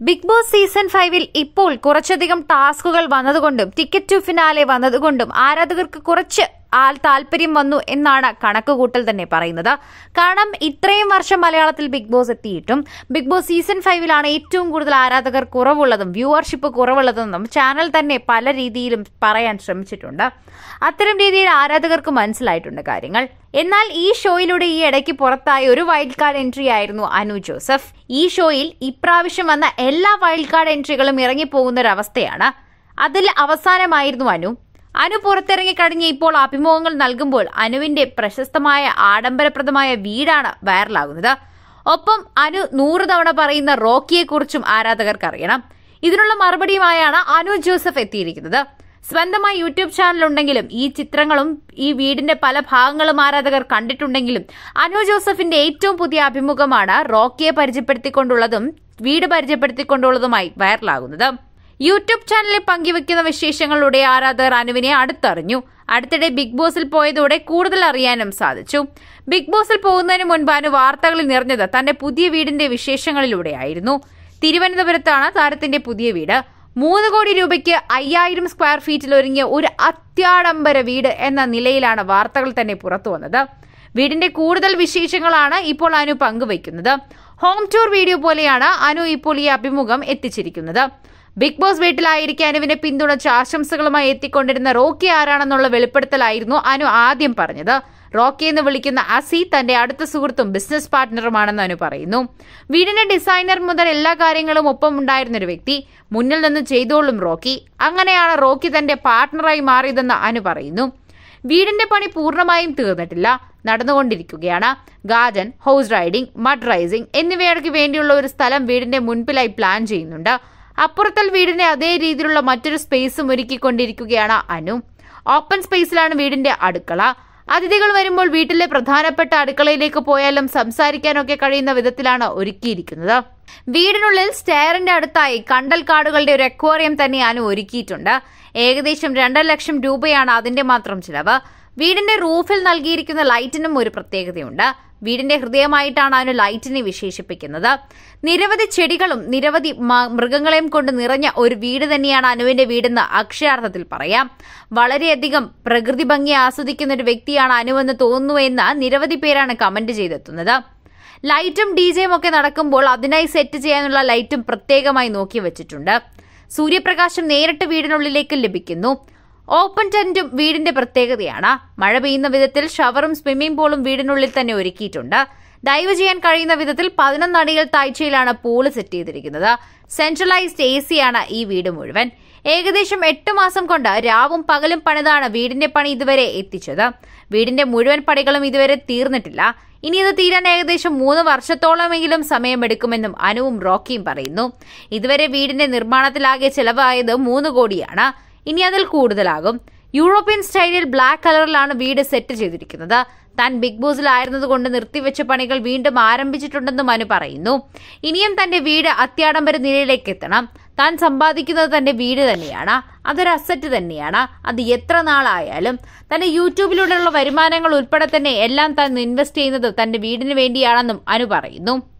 Big Boss season ഫൈവിൽ ഇപ്പോൾ കുറച്ചധികം ടാസ്കുകൾ വന്നതുകൊണ്ടും ടിക്കറ്റ് ടു ഫിനാലെ വന്നതുകൊണ്ടും ആരാധകർക്ക് കുറച്ച് ആൾ താല്പര്യം വന്നു എന്നാണ് കണക്കുകൂട്ടൽ തന്നെ പറയുന്നത്. കാരണം ഇത്രയും വർഷം മലയാളത്തിൽ ബിഗ് ബോസ് എത്തിയിട്ടും ബിഗ് ബോസ് സീസൺ ഫൈവിലാണ് ഏറ്റവും കൂടുതൽ ആരാധകർ കുറവുള്ളതും വ്യൂവർഷിപ്പ് കുറവുള്ളതെന്നും ചാനൽ തന്നെ പല രീതിയിലും പറയാൻ ശ്രമിച്ചിട്ടുണ്ട്. അത്തരം രീതിയിൽ ആരാധകർക്ക് മനസ്സിലായിട്ടുണ്ട് കാര്യങ്ങൾ. എന്നാൽ ഈ ഷോയിലൂടെ ഈ ഇടയ്ക്ക് പുറത്തായ ഒരു വൈൽഡ് കാർഡ് എൻട്രി ആയിരുന്നു അനു ജോസഫ്. ഈ ഷോയിൽ ഇപ്രാവശ്യം വന്ന എല്ലാ വൈൽഡ് കാർഡ് എൻട്രികളും ഇറങ്ങിപ്പോകുന്ന ഒരവസ്ഥയാണ്. അതിൽ അവസാനമായിരുന്നു അനു. അനു പുറത്തിറങ്ങി കഴിഞ്ഞ് ഇപ്പോൾ അഭിമുഖങ്ങൾ നൽകുമ്പോൾ അനുവിന്റെ പ്രശസ്തമായ ആഡംബരപ്രദമായ വീടാണ് വൈറലാകുന്നത്. ഒപ്പം അനു നൂറ് തവണ പറയുന്ന റോക്കിയെക്കുറിച്ചും ആരാധകർക്ക് അറിയണം ഇതിനുള്ള മറുപടിയുമായാണ് അനു ജോസഫ് എത്തിയിരിക്കുന്നത്. സ്വന്തമായി യൂട്യൂബ് ചാനൽ ഉണ്ടെങ്കിലും ഈ ചിത്രങ്ങളും ഈ വീടിന്റെ പല ഭാഗങ്ങളും ആരാധകർ കണ്ടിട്ടുണ്ടെങ്കിലും അനു ജോസഫിന്റെ ഏറ്റവും പുതിയ അഭിമുഖമാണ് റോക്കിയെ പരിചയപ്പെടുത്തിക്കൊണ്ടുള്ളതും വീട് പരിചയപ്പെടുത്തിക്കൊണ്ടുള്ളതുമായി വൈറലാകുന്നത്. യൂട്യൂബ് ചാനലിൽ പങ്കുവെക്കുന്ന വിശേഷങ്ങളിലൂടെ ആരാധകർ അനുവിനെ അടുത്തറിഞ്ഞു. അടുത്തിടെ ബിഗ് ബോസിൽ പോയതോടെ കൂടുതൽ അറിയാനും സാധിച്ചു. ബിഗ് ബോസിൽ പോകുന്നതിന് മുൻപ് അനു വാർത്തകളിൽ നിറഞ്ഞത് തന്റെ പുതിയ വീടിന്റെ വിശേഷങ്ങളിലൂടെയായിരുന്നു. തിരുവനന്തപുരത്താണ് താരത്തിന്റെ പുതിയ വീട്. മൂന്ന് കോടി രൂപയ്ക്ക് അയ്യായിരം സ്ക്വയർ ഫീറ്റിൽ ഒരുങ്ങിയ ഒരു അത്യാഡംബര വീട് എന്ന നിലയിലാണ് വാർത്തകൾ തന്നെ പുറത്തു വന്നത് വീടിന്റെ കൂടുതൽ വിശേഷങ്ങളാണ് ഇപ്പോൾ അനു പങ്കുവയ്ക്കുന്നത്. ഹോം ടൂർ വീഡിയോ പോലെയാണ് അനു ഇപ്പോൾ ഈ അഭിമുഖം എത്തിച്ചിരിക്കുന്നത്. ബിഗ് ബോസ് വീട്ടിലായിരിക്കെ അനുവിനെ പിന്തുണച്ച് ആശംസകളുമായി എത്തിക്കൊണ്ടിരുന്ന റോക്കി ആരാണെന്നുള്ള വെളിപ്പെടുത്തലായിരുന്നു അനു ആദ്യം പറഞ്ഞത്. റോക്കി എന്ന് വിളിക്കുന്ന അസി തന്റെ അടുത്ത സുഹൃത്തും ബിസിനസ് പാർട്ട്ണറുമാണെന്ന് അനു പറയുന്നു. വീടിന്റെ ഡിസൈനർ മുതൽ എല്ലാ കാര്യങ്ങളും ഒപ്പം ഉണ്ടായിരുന്ന ഒരു വ്യക്തി. മുന്നിൽ നിന്ന് ചെയ്തോളും റോക്കി. അങ്ങനെയാണ് റോക്കി തന്റെ പാർട്ട്ണറായി മാറിയതെന്ന് അനു പറയുന്നു. വീടിന്റെ പണി പൂർണമായും തീർന്നിട്ടില്ല. നടന്നുകൊണ്ടിരിക്കുകയാണ്. Garden house riding mud rising എന്നിവയ്ക്ക് വേണ്ടിയുള്ള ഒരു സ്ഥലം വീടിന്റെ മുൻപിലായി പ്ലാൻ ചെയ്യുന്നുണ്ട്. അപ്പുറത്തൽ വീടിന്റെ അതേ രീതിയിലുള്ള മറ്റൊരു സ്പേസും ഒരുക്കിക്കൊണ്ടിരിക്കുകയാണ് അനു. ഓപ്പൺ സ്പേസിലാണ് വീടിന്റെ അടുക്കള. അതിഥികൾ വരുമ്പോൾ വീട്ടിലെ പ്രധാനപ്പെട്ട അടുക്കളയിലേക്ക് പോയാലും സംസാരിക്കാനൊക്കെ കഴിയുന്ന വിധത്തിലാണ് ഒരുക്കിയിരിക്കുന്നത്. വീടിനുള്ളിൽ സ്റ്റെയറിന്റെ അടുത്തായി കണ്ടൽ കാടുകളുടെ ഒരു അക്വേറിയം തന്നെയാണ് ഒരുക്കിയിട്ടുണ്ട്. ഏകദേശം രണ്ടര ലക്ഷം രൂപയാണ് അതിന്റെ മാത്രം ചിലവ്. വീടിന്റെ റൂഫിൽ നൽകിയിരിക്കുന്ന ലൈറ്റിനും ഒരു പ്രത്യേകതയുണ്ട്. വീടിന്റെ ഹൃദയമായിട്ടാണ് അതിന് ലൈറ്റിനെ വിശേഷിപ്പിക്കുന്നത്. നിരവധി ചെടികളും നിരവധി മൃഗങ്ങളെയും കൊണ്ട് നിറഞ്ഞ ഒരു വീട് തന്നെയാണ് അനുവിന്റെ വീടെന്ന് അക്ഷരാർത്ഥത്തിൽ പറയാം. വളരെയധികം പ്രകൃതി ഭംഗി ആസ്വദിക്കുന്ന ഒരു വ്യക്തിയാണ് അനുവെന്ന് തോന്നുന്നുവെന്ന് നിരവധി പേരാണ് കമന്റ് ചെയ്തെത്തുന്നത്. ലൈറ്റും ഡി ജെയും ഒക്കെ നടക്കുമ്പോൾ അതിനായി സെറ്റ് ചെയ്യാനുള്ള ലൈറ്റും പ്രത്യേകമായി നോക്കി വെച്ചിട്ടുണ്ട്. സൂര്യപ്രകാശം നേരിട്ട് വീടിനുള്ളിലേക്ക് ലഭിക്കുന്നു. ഓപ്പൺ ടെന്റും വീടിന്റെ പ്രത്യേകതയാണ്. മഴ പെയ്യുന്ന വിധത്തിൽ ഷവറും സ്വിമ്മിംഗ് പൂളും വീടിനുള്ളിൽ തന്നെ ഒരുക്കിയിട്ടുണ്ട്. ഡൈവ് ചെയ്യാൻ കഴിയുന്ന വിധത്തിൽ പതിനൊന്ന് അടികൾ താഴ്ചയിലാണ് പൂൾ സെറ്റ് ചെയ്തിരിക്കുന്നത്. സെൻട്രലൈസ്ഡ് എ സിയാണ് ഈ വീട് മുഴുവൻ. ഏകദേശം എട്ട് മാസം കൊണ്ട് രാവും പകലും പണിതാണ് വീടിന്റെ പണി ഇതുവരെ എത്തിച്ചത്. വീടിന്റെ മുഴുവൻ പണികളും ഇതുവരെ തീർന്നിട്ടില്ല. ഇനി ഇത് തീരാൻ ഏകദേശം മൂന്ന് വർഷത്തോളമെങ്കിലും സമയമെടുക്കുമെന്നും അനുവും റോക്കിയും പറയുന്നു. ഇതുവരെ വീടിന്റെ നിർമ്മാണത്തിലാകെ ചെലവായത് മൂന്ന് കോടിയാണ്. ഇനി അതിൽ കൂടുതലാകും. യൂറോപ്യൻ സ്റ്റൈലിൽ ബ്ലാക്ക് കളറിലാണ് വീട് സെറ്റ് ചെയ്തിരിക്കുന്നത്. താൻ ബിഗ് ബോസിലായിരുന്നതുകൊണ്ട് നിർത്തിവെച്ച പണികൾ വീണ്ടും ആരംഭിച്ചിട്ടുണ്ടെന്നും അനു പറയുന്നു. ഇനിയും തന്റെ വീട് അത്യാഡംബര നിലയിലേക്ക് എത്തണം. താൻ സമ്പാദിക്കുന്നത് തന്റെ വീട് തന്നെയാണ്. അതൊരു അസറ്റ് തന്നെയാണ്. അത് എത്ര നാളായാലും. തന്റെ യൂട്യൂബിലൂടെയുള്ള വരുമാനങ്ങൾ ഉൾപ്പെടെ തന്നെ എല്ലാം താൻ ഇൻവെസ്റ്റ് ചെയ്യുന്നത് തന്റെ വീടിന് വേണ്ടിയാണെന്നും അനു പറയുന്നു.